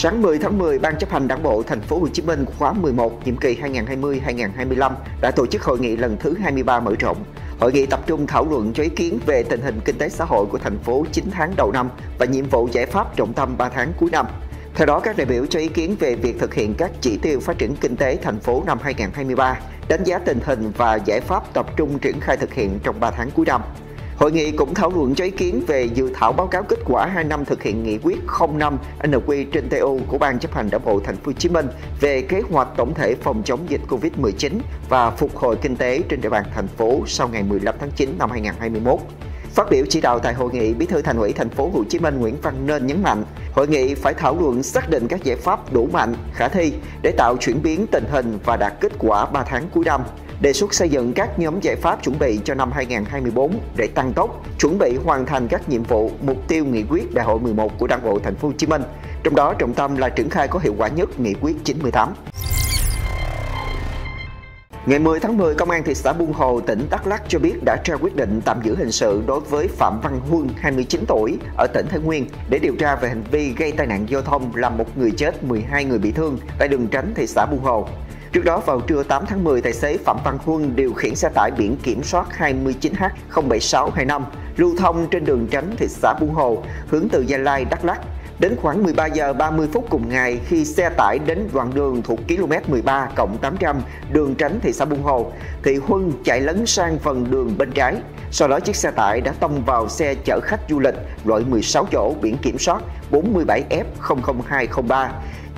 Sáng 10 tháng 10, Ban chấp hành Đảng bộ Thành phố Hồ Chí Minh khóa 11 nhiệm kỳ 2020-2025 đã tổ chức hội nghị lần thứ 23 mở rộng. Hội nghị tập trung thảo luận cho ý kiến về tình hình kinh tế xã hội của thành phố 9 tháng đầu năm và nhiệm vụ giải pháp trọng tâm 3 tháng cuối năm. Theo đó, các đại biểu cho ý kiến về việc thực hiện các chỉ tiêu phát triển kinh tế thành phố năm 2023, đánh giá tình hình và giải pháp tập trung triển khai thực hiện trong 3 tháng cuối năm. Hội nghị cũng thảo luận cho ý kiến về dự thảo báo cáo kết quả 2 năm thực hiện nghị quyết 05 NQ trên TU của Ban chấp hành Đảng bộ Thành phố Hồ Chí Minh về kế hoạch tổng thể phòng chống dịch Covid-19 và phục hồi kinh tế trên địa bàn thành phố sau ngày 15 tháng 9 năm 2021. Phát biểu chỉ đạo tại hội nghị, Bí thư Thành ủy Thành phố Hồ Chí Minh Nguyễn Văn Nên nhấn mạnh, hội nghị phải thảo luận xác định các giải pháp đủ mạnh, khả thi để tạo chuyển biến tình hình và đạt kết quả 3 tháng cuối năm đề xuất xây dựng các nhóm giải pháp chuẩn bị cho năm 2024 để tăng tốc, chuẩn bị hoàn thành các nhiệm vụ, mục tiêu nghị quyết Đại hội 11 của Đảng bộ Thành phố Hồ Chí Minh. Trong đó trọng tâm là triển khai có hiệu quả nhất nghị quyết 98. Ngày 10 tháng 10, Công an thị xã Buôn Hồ, tỉnh Đắk Lắk cho biết đã ra quyết định tạm giữ hình sự đối với Phạm Văn Huân, 29 tuổi, ở tỉnh Thái Nguyên để điều tra về hành vi gây tai nạn giao thông làm một người chết, 12 người bị thương tại đường tránh thị xã Buôn Hồ. Trước đó vào trưa 8 tháng 10, tài xế Phạm Văn Huân điều khiển xe tải biển kiểm soát 29H07625 lưu thông trên đường tránh thị xã Buôn Hồ hướng từ Gia Lai, Đắk Lắk. Đến khoảng 13 giờ 30 phút cùng ngày khi xe tải đến đoạn đường thuộc km 13 cộng 800 đường tránh thị xã Buôn Hồ thì Huân chạy lấn sang phần đường bên trái. Sau đó chiếc xe tải đã tông vào xe chở khách du lịch loại 16 chỗ biển kiểm soát 47F00203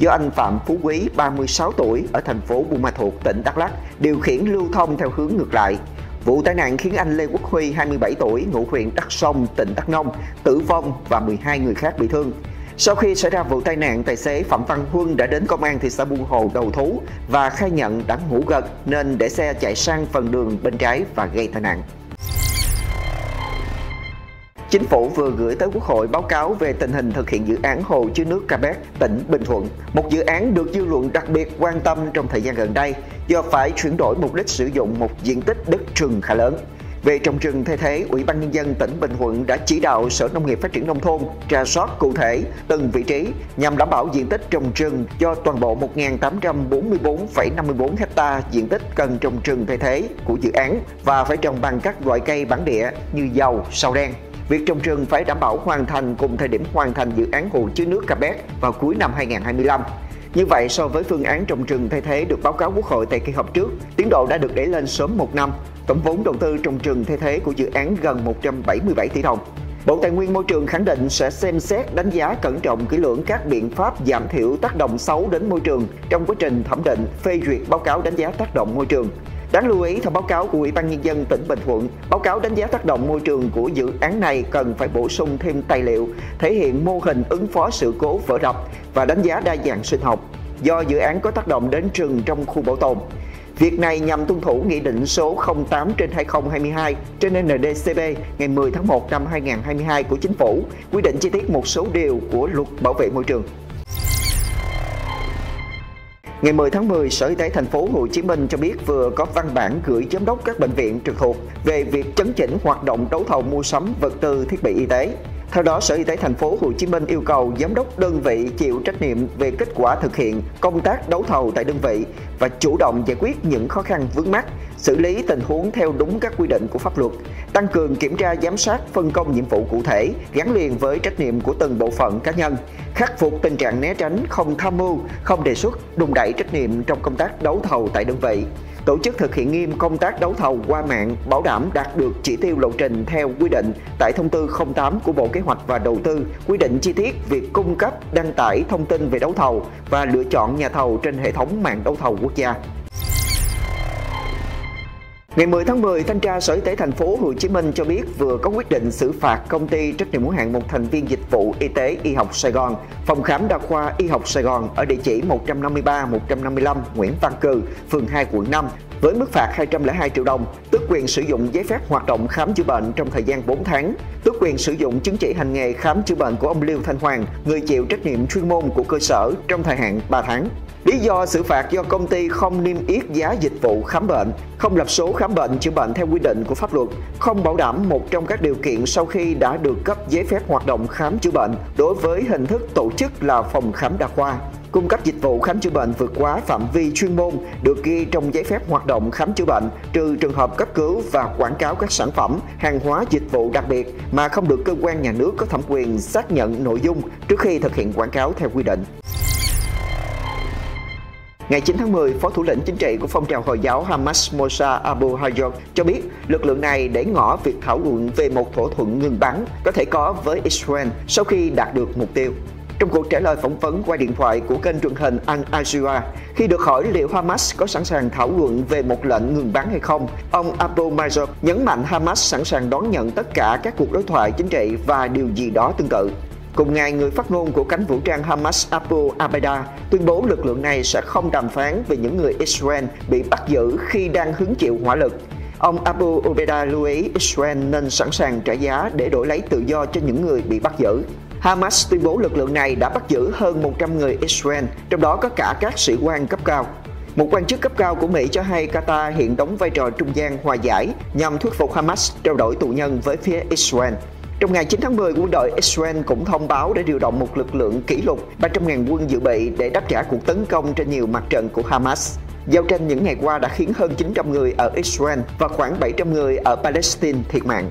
do anh Phạm Phú Quý 36 tuổi ở thành phố Buôn Ma Thuột, tỉnh Đắk Lắk điều khiển lưu thông theo hướng ngược lại. Vụ tai nạn khiến anh Lê Quốc Huy 27 tuổi ngụ huyện Đắk Sông, tỉnh Đắk Nông tử vong và 12 người khác bị thương. Sau khi xảy ra vụ tai nạn, tài xế Phạm Văn Huân đã đến công an thị xã Buôn Hồ đầu thú và khai nhận đã ngủ gật nên để xe chạy sang phần đường bên trái và gây tai nạn. Chính phủ vừa gửi tới Quốc hội báo cáo về tình hình thực hiện dự án hồ chứa nước Ca Bét, tỉnh Bình Thuận. Một dự án được dư luận đặc biệt quan tâm trong thời gian gần đây do phải chuyển đổi mục đích sử dụng một diện tích đất rừng khá lớn. Về trồng rừng thay thế, Ủy ban Nhân dân tỉnh Bình Thuận đã chỉ đạo Sở Nông nghiệp Phát triển Nông thôn tra soát cụ thể từng vị trí nhằm đảm bảo diện tích trồng rừng cho toàn bộ 1.844,54 ha diện tích cần trồng rừng thay thế của dự án và phải trồng bằng các loại cây bản địa như dầu, sao đen, Việc trồng rừng phải đảm bảo hoàn thành cùng thời điểm hoàn thành dự án hồ chứa nước Capet vào cuối năm 2025. Như vậy, so với phương án trồng rừng thay thế được báo cáo Quốc hội tại kỳ họp trước, tiến độ đã được đẩy lên sớm một năm. Tổng vốn đầu tư trồng rừng thay thế của dự án gần 177 tỷ đồng. Bộ Tài nguyên Môi trường khẳng định sẽ xem xét đánh giá cẩn trọng kỹ lưỡng các biện pháp giảm thiểu tác động xấu đến môi trường trong quá trình thẩm định phê duyệt báo cáo đánh giá tác động môi trường. Đáng lưu ý theo báo cáo của Ủy ban Nhân dân tỉnh Bình Thuận, báo cáo đánh giá tác động môi trường của dự án này cần phải bổ sung thêm tài liệu thể hiện mô hình ứng phó sự cố vỡ đập và đánh giá đa dạng sinh học do dự án có tác động đến rừng trong khu bảo tồn. Việc này nhằm tuân thủ Nghị định số 08 trên 2022 trên NDCB ngày 10 tháng 1 năm 2022 của Chính phủ, quy định chi tiết một số điều của luật bảo vệ môi trường. Ngày 10 tháng 10, Sở Y tế thành phố Hồ Chí Minh cho biết vừa có văn bản gửi giám đốc các bệnh viện trực thuộc về việc chấn chỉnh hoạt động đấu thầu mua sắm vật tư thiết bị y tế. Theo đó, Sở Y tế thành phố Hồ Chí Minh yêu cầu giám đốc đơn vị chịu trách nhiệm về kết quả thực hiện công tác đấu thầu tại đơn vị và chủ động giải quyết những khó khăn vướng mắt, xử lý tình huống theo đúng các quy định của pháp luật, tăng cường kiểm tra giám sát phân công nhiệm vụ cụ thể gắn liền với trách nhiệm của từng bộ phận cá nhân, khắc phục tình trạng né tránh, không tham mưu, không đề xuất, đùn đẩy trách nhiệm trong công tác đấu thầu tại đơn vị tổ chức thực hiện nghiêm công tác đấu thầu qua mạng, bảo đảm đạt được chỉ tiêu lộ trình theo quy định tại thông tư 08 của Bộ Kế hoạch và Đầu tư, quy định chi tiết việc cung cấp, đăng tải thông tin về đấu thầu và lựa chọn nhà thầu trên hệ thống mạng đấu thầu quốc gia. Ngày 10 tháng 10, Thanh tra Sở Y tế thành phố Hồ Chí Minh cho biết vừa có quyết định xử phạt công ty trách nhiệm hữu hạn một thành viên dịch vụ y tế Y học Sài Gòn, phòng khám đa khoa Y học Sài Gòn ở địa chỉ 153-155 Nguyễn Văn Cừ, phường 2 quận 5 với mức phạt 202 triệu đồng, tước quyền sử dụng giấy phép hoạt động khám chữa bệnh trong thời gian 4 tháng, tước quyền sử dụng chứng chỉ hành nghề khám chữa bệnh của ông Lưu Thanh Hoàng, người chịu trách nhiệm chuyên môn của cơ sở trong thời hạn 3 tháng. Lý do xử phạt do công ty không niêm yết giá dịch vụ khám bệnh, không lập số khám bệnh chữa bệnh theo quy định của pháp luật, không bảo đảm một trong các điều kiện sau khi đã được cấp giấy phép hoạt động khám chữa bệnh đối với hình thức tổ chức là phòng khám đa khoa cung cấp dịch vụ khám chữa bệnh vượt quá phạm vi chuyên môn được ghi trong giấy phép hoạt động khám chữa bệnh trừ trường hợp cấp cứu và quảng cáo các sản phẩm, hàng hóa dịch vụ đặc biệt mà không được cơ quan nhà nước có thẩm quyền xác nhận nội dung trước khi thực hiện quảng cáo theo quy định. Ngày 9 tháng 10, Phó thủ lĩnh chính trị của phong trào Hồi giáo Hamas Mosa Abu Hayat cho biết lực lượng này để ngỏ việc thảo luận về một thỏa thuận ngừng bắn có thể có với Israel sau khi đạt được mục tiêu. Trong cuộc trả lời phỏng vấn qua điện thoại của kênh truyền hình Al Jazeera, khi được hỏi liệu Hamas có sẵn sàng thảo luận về một lệnh ngừng bắn hay không, ông Abu Mazar nhấn mạnh Hamas sẵn sàng đón nhận tất cả các cuộc đối thoại chính trị và điều gì đó tương tự. Cùng ngày, người phát ngôn của cánh vũ trang Hamas Abu Abeda tuyên bố lực lượng này sẽ không đàm phán về những người Israel bị bắt giữ khi đang hứng chịu hỏa lực. Ông Abu Ubeda lưu ý Israel nên sẵn sàng trả giá để đổi lấy tự do cho những người bị bắt giữ. Hamas tuyên bố lực lượng này đã bắt giữ hơn 100 người Israel, trong đó có cả các sĩ quan cấp cao. Một quan chức cấp cao của Mỹ cho hay Qatar hiện đóng vai trò trung gian hòa giải nhằm thuyết phục Hamas trao đổi tù nhân với phía Israel. Trong ngày 9 tháng 10, quân đội Israel cũng thông báo đã điều động một lực lượng kỷ lục 300.000 quân dự bị để đáp trả cuộc tấn công trên nhiều mặt trận của Hamas. Giao tranh những ngày qua đã khiến hơn 900 người ở Israel và khoảng 700 người ở Palestine thiệt mạng.